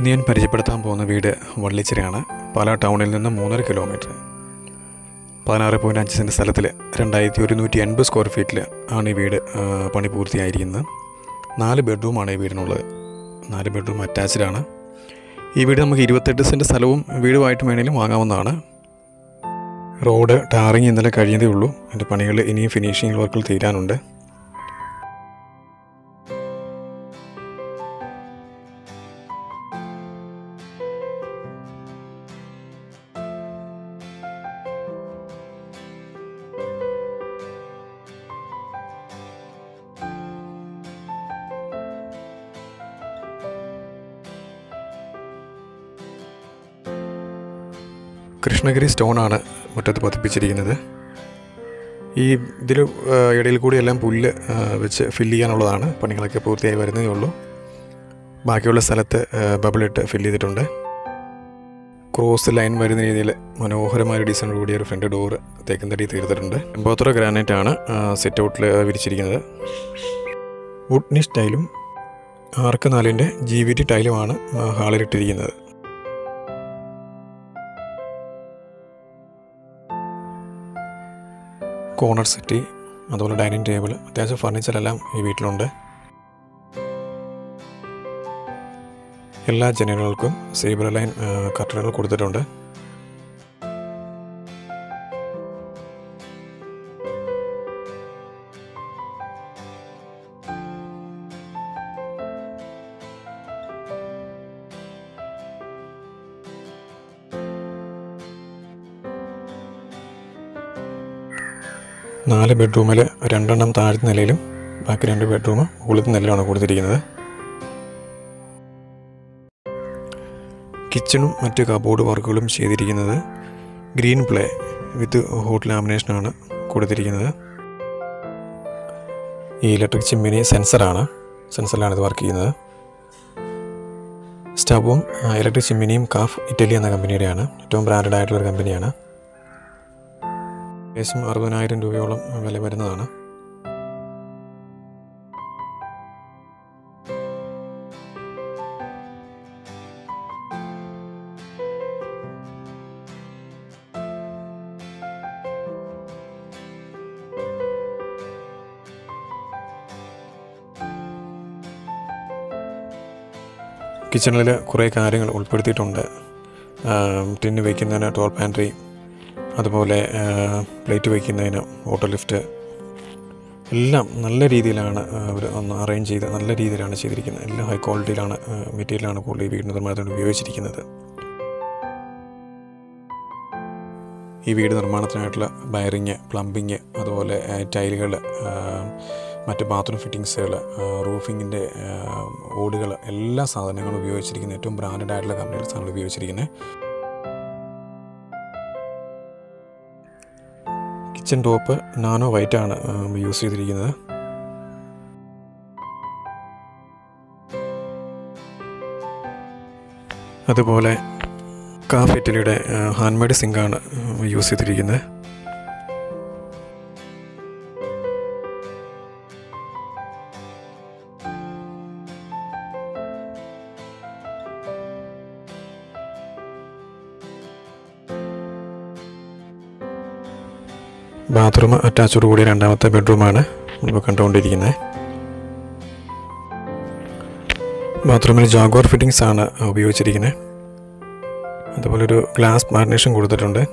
ഞാൻ പരിചയപ്പെടുത്താൻ പോകുന്ന വീട് വള്ളിച്ചിരയാണ്. പാലാ ടൗണിൽ നിന്ന് മൂന്നര കിലോമീറ്റർ. പതിനാറ് പോയിന്റ് അഞ്ച് സെന്റ് സ്ഥലത്തിൽ രണ്ടായിരത്തി ഒരുന്നൂറ്റി എൺപത് സ്ക്വയർ ഫീറ്റിൽ ആണ് ഈ വീട് പണി പൂർത്തിയായിരിക്കുന്നത്. നാല് ബെഡ്റൂമാണ് ഈ വീടിനുള്ളത്. നാല് ബെഡ്റൂം അറ്റാച്ച്ഡ് ആണ്. ഈ വീട് നമുക്ക് ഇരുപത്തെട്ട് സെന്റ് സ്ഥലവും വീടുമായിട്ട് വേണമെങ്കിലും വാങ്ങാവുന്നതാണ്. റോഡ് ടാറിങ് ഇന്നലെ കഴിയുന്നതേ ഉള്ളൂ. അതിന്റെ പണികൾ ഇനിയും ഫിനിഷിംഗ് വർക്കുകൾ തീരാനുണ്ട്. കൃഷ്ണഗിരി സ്റ്റോണാണ് മുറ്റത്ത് പതിപ്പിച്ചിരിക്കുന്നത്. ഈ ഇതിൽ ഇടയിൽ കൂടി എല്ലാം പുല്ല് വെച്ച് ഫില്ല് ചെയ്യാനുള്ളതാണ്. പണികളൊക്കെ പൂർത്തിയായി വരുന്നതേ ഉള്ളൂ. ബാക്കിയുള്ള സ്ഥലത്ത് ബബിളിട്ട് ഫില്ല് ചെയ്തിട്ടുണ്ട്. ക്രോസ് ലൈൻ വരുന്ന രീതിയിൽ മനോഹരമായ ഡിസൈൻ കൂടിയ ഒരു ഫ്രണ്ട് ഡോറ് തേക്കൻ തടി തീർത്തിട്ടുണ്ട്. എൺപത്തറ ഗ്രാനൈറ്റ് ആണ് സെറ്റ് ഔട്ടിൽ വിരിച്ചിരിക്കുന്നത്. വുഡ്നി സ്റ്റൈലും ആർക്ക് നാലിന്റെ ജി വി ടി ടൈലുമാണ് ഹാളിലിട്ടിരിക്കുന്നത് കോർണർ സെറ്റി അതുപോലെ ഡൈനിങ് ടേബിൾ അത്യാവശ്യം ഫർണിച്ചറെല്ലാം ഈ വീട്ടിലുണ്ട്. എല്ലാ ജനലുകൾക്കും സേബർ ലൈൻ കട്ടറുകൾ കൊടുത്തിട്ടുണ്ട്. നാല് ബെഡ്റൂമിൽ രണ്ടെണ്ണം താഴത്തെ നിലയിലും ബാക്കി രണ്ട് ബെഡ്റൂം മുകളിലത്തെ നിലയിലാണ് കൊടുത്തിരിക്കുന്നത്. കിച്ചണും മറ്റ് കബോർഡ് വർക്കുകളും ചെയ്തിരിക്കുന്നത് ഗ്രീൻ പ്ലേ വിത്ത് ഹോട്ട് ലാമിനേഷനാണ് കൊടുത്തിരിക്കുന്നത്. ഈ ഇലക്ട്രിക് ചിമ്മിനി സെൻസറാണ് സെൻസറിലാണ് ഇത് വർക്ക് ചെയ്യുന്നത്. സ്റ്റവും ഇലക്ട്രിക് ചിമ്മിനിയും കാഫ് ഇറ്റലി എന്ന കമ്പനിയുടെയാണ്. ഏറ്റവും ബ്രാൻഡഡ് ആയിട്ടുള്ള ഒരു കമ്പനിയാണ്. ഏകദേശം അറുപതിനായിരം രൂപയോളം വില വരുന്നതാണ്. കിച്ചണിൽ കുറേ കാര്യങ്ങൾ ഉൾപ്പെടുത്തിയിട്ടുണ്ട്. ടിന്ന് വയ്ക്കുന്നതിന് ടോൾ പാൻട്രി അതുപോലെ പ്ലേറ്റ് വയ്ക്കുന്നതിന് ഓട്ടോ ലിഫ്റ്റ് എല്ലാം നല്ല രീതിയിലാണ് അവർ ഒന്ന് അറേഞ്ച് ചെയ്ത് നല്ല രീതിയിലാണ് ചെയ്തിരിക്കുന്നത്. എല്ലാം ഹൈ ക്വാളിറ്റിയിലാണ് മെറ്റീരിയലാണ് കൂടുതൽ വീട് നിർമ്മാണത്തിന് ഉപയോഗിച്ചിരിക്കുന്നത്. ഈ വീട് നിർമ്മാണത്തിനായിട്ടുള്ള വയറിങ് പ്ലംബിങ് അതുപോലെ ടൈലുകൾ മറ്റ് ബാത്റൂം ഫിറ്റിങ്സുകൾ റൂഫിങ്ങിന്റെ ഓടുകൾ എല്ലാ സാധനങ്ങളും ഉപയോഗിച്ചിരിക്കുന്നത് ഏറ്റവും ബ്രാൻഡഡ് ആയിട്ടുള്ള സാധനങ്ങൾ ഉപയോഗിച്ചിരിക്കുന്നത്. കിച്ചൺ ടോപ്പ് നാനോ വൈറ്റ് ആണ് യൂസ് ചെയ്തിരിക്കുന്നത്. അതുപോലെ കാഫ് ഇറ്റലിയുടെ ഹാൻഡ് മെയ്ഡ് സിങ്കാണ് യൂസ് ചെയ്തിരിക്കുന്നത്. ബാത്റൂം അറ്റാച്ചോട് കൂടി രണ്ടാമത്തെ ബെഡ്റൂമാണ് നമ്മൾ കണ്ടുകൊണ്ടിരിക്കുന്നത്. ബാത്റൂമിൽ ജാഗോർ ഫിറ്റിങ്സ് ആണ് ഉപയോഗിച്ചിരിക്കുന്നത്. അതുപോലെ ഒരു ഗ്ലാസ് പാർട്ടീഷൻ കൊടുത്തിട്ടുണ്ട്.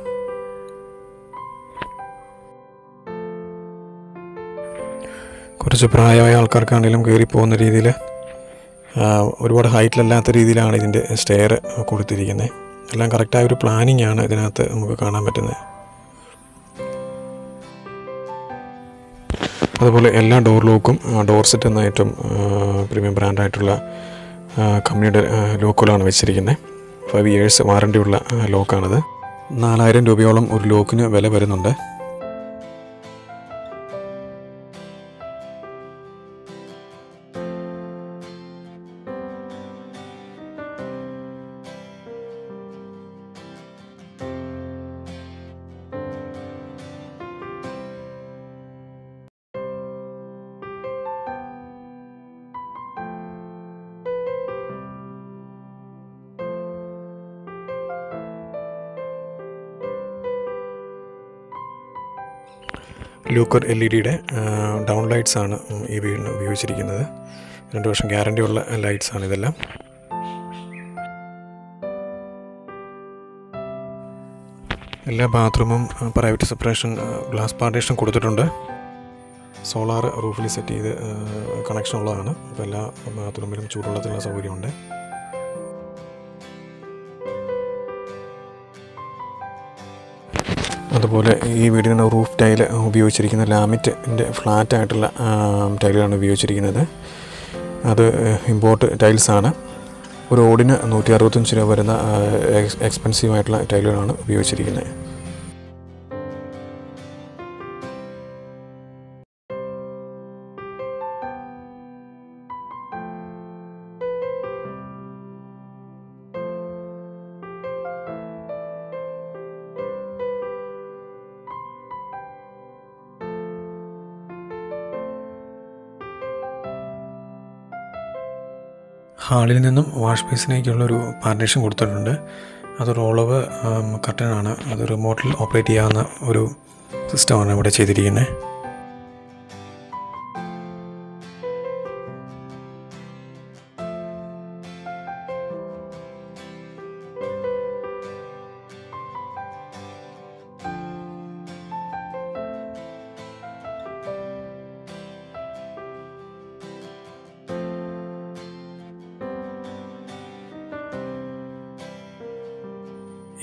കുറച്ച് പ്രായമായ ആൾക്കാർക്കാണെങ്കിലും കയറി പോകുന്ന രീതിയിൽ ഒരുപാട് ഹൈറ്റിലല്ലാത്ത രീതിയിലാണ് ഇതിന്റെ സ്റ്റെയർ കൊടുത്തിരിക്കുന്നത്. എല്ലാം കറക്റ്റായ ഒരു പ്ലാനിങ് ആണ് ഇതിനകത്ത് നമുക്ക് കാണാൻ പറ്റുന്നത്. അതുപോലെ എല്ലാ ഡോർ ലോക്കും ഡോർ സെറ്റ് എന്ന ഏറ്റവും പ്രീമിയം ബ്രാൻഡായിട്ടുള്ള കമ്പനിയുടെ ലോക്കുകളാണ് വെച്ചിരിക്കുന്നത് ഫൈവ് ഇയേഴ്സ് വാറണ്ടി ഉള്ള ലോക്കാണത് നാലായിരം രൂപയോളം ഒരു ലോക്കിന് വില വരുന്നുണ്ട്. ലൂക്കർ എൽ ഇ ഡിയുടെ ഡൗൺ ലൈറ്റ്സ് ആണ് ഈ വീടിന് ഉപയോഗിച്ചിരിക്കുന്നത്. രണ്ട് വർഷം ഗ്യാരണ്ടി ഉള്ള ലൈറ്റ്സ് ആണ് ഇതെല്ലാം. എല്ലാ ബാത്റൂമും പ്രൈവറ്റ് സെപ്പറേഷൻ ഗ്ലാസ് പാർട്ടീഷൻ കൊടുത്തിട്ടുണ്ട്. സോളാർ റൂഫിൽ സെറ്റ് ചെയ്ത് കണക്ഷൻ ഉള്ളതാണ്. അപ്പോൾ എല്ലാ ബാത്റൂമിലും ചൂടുവെള്ളത്തിനുള്ള സൗകര്യമുണ്ട്. അതുപോലെ ഈ വീടിനാണ് റൂഫ് ടൈൽ ഉപയോഗിച്ചിരിക്കുന്ന ലാമിറ്റിന്റെ ഫ്ലാറ്റ് ആയിട്ടുള്ള ടൈലുകളാണ് ഉപയോഗിച്ചിരിക്കുന്നത്. അത് ഇമ്പോർട്ട് ടൈൽസാണ്. ഒരു ഓടിന് നൂറ്റി അറുപത്തഞ്ച് രൂപ വരുന്ന എക്സ്പെൻസീവായിട്ടുള്ള ടൈലുകളാണ് ഉപയോഗിച്ചിരിക്കുന്നത്. ഹാളിൽ നിന്നും വാഷ് ബേസിനേക്കുള്ള ഒരു പാർട്ടീഷൻ കൊടുത്തിട്ടുണ്ട്. അത് റോളവ് കർട്ടനാണ്. അത് റിമോട്ടിൽ ഓപ്പറേറ്റ് ചെയ്യാവുന്ന ഒരു സിസ്റ്റമാണ് ഇവിടെ ചെയ്തിരിക്കുന്നത്.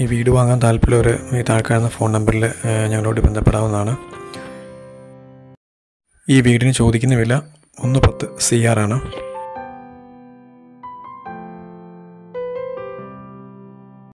ഈ വീട് വാങ്ങാൻ താല്പര്യമുള്ളവർ ഈ താഴ്ക്കാഴ്ന്ന ഫോൺ നമ്പറിൽ ഞങ്ങളോട് ബന്ധപ്പെടാവുന്നതാണ്. ഈ വീടിന് ചോദിക്കുന്ന വില ഒന്ന് പത്ത് സി ആർ ആണ്.